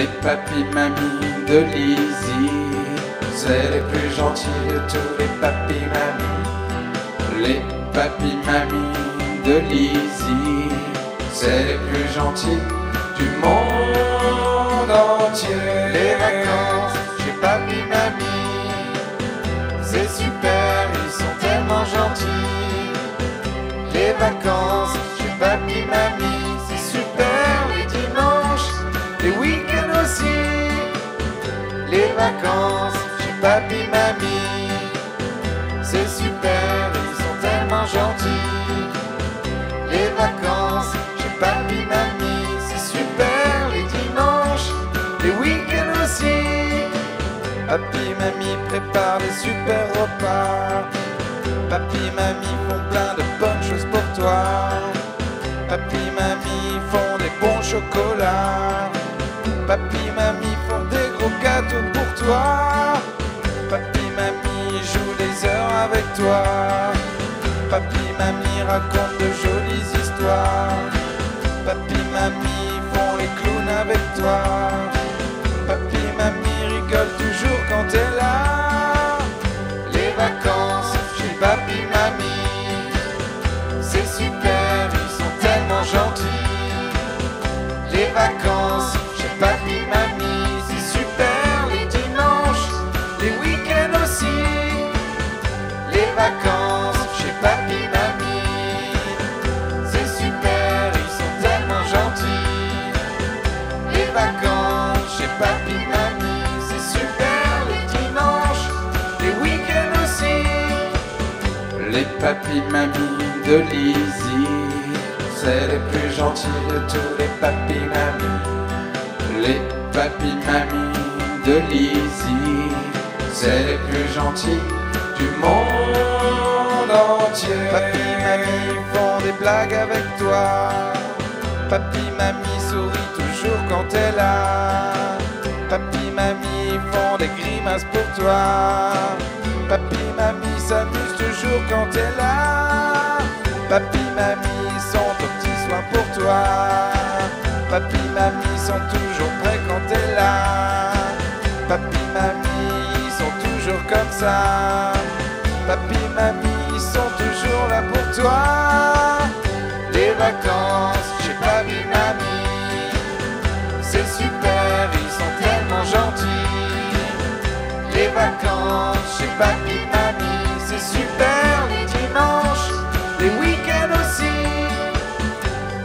Les papis mamies de Lizzie, c'est les plus gentils de tous les papis mamies. Les papis mamies de Lizzie, c'est les plus gentils du monde entier. Les vacances chez papy mamie, c'est super, ils sont tellement gentils. Les vacances vacances chez papy mamie, c'est super, ils sont tellement gentils. Les vacances chez papy mamie, c'est super les dimanches, les week-ends aussi. Papy mamie prépare des super repas. Papy mamie font plein de bonnes choses pour toi. Papy mamie font des bons chocolats. Papy mamie font des gros gâteaux toi. Papy mamie joue des heures avec toi. Papy mamie raconte de jolies histoires. Papy mamie font les clowns avec toi. Les papis mamies de Lizzie, c'est les plus gentils de tous les papis mamies. Les papis mamies de Lizzie, c'est les plus gentils du monde entier. Papy, mamie font des blagues avec toi. Papy, mamie sourit toujours quand t'es là. Papy, mamie font des grimaces pour toi. Papy, mamie s'amuse toujours quand t'es là. Papy, mamie sont aux petits soins pour toi. Papy, mamie sont toujours prêts quand t'es là. Papy, mamie sont toujours comme ça. Papy, mamie papy, mamie, c'est super les dimanches, les week-ends aussi.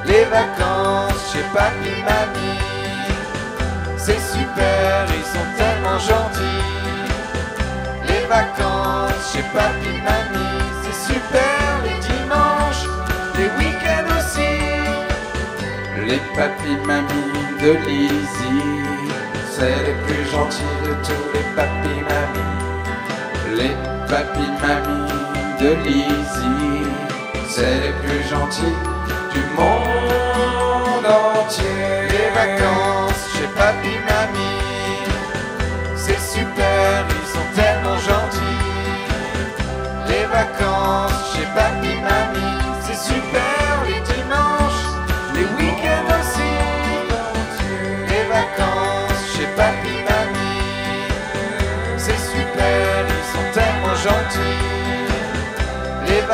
Les vacances chez papy, mamie, c'est super, ils sont tellement gentils. Les vacances chez papy, mamie, c'est super les dimanches, les week-ends aussi. Les papis mamies de Lizzie, c'est les plus gentils de tous les. Les papis mamies de Lizzie, c'est les plus gentils du monde entier. Les vacances chez papy, mamie, c'est super, ils sont tellement gentils. Les vacances chez papy,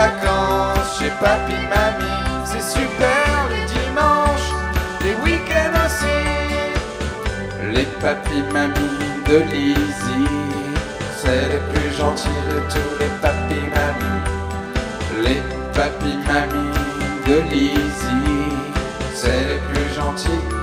vacances chez papy, mamie, c'est super les dimanches, les week-ends aussi. Les papy, mamie de Lizzie, c'est les plus gentils de tous les papy, mamie. Les papy, mamie de Lizzie, c'est les plus gentils.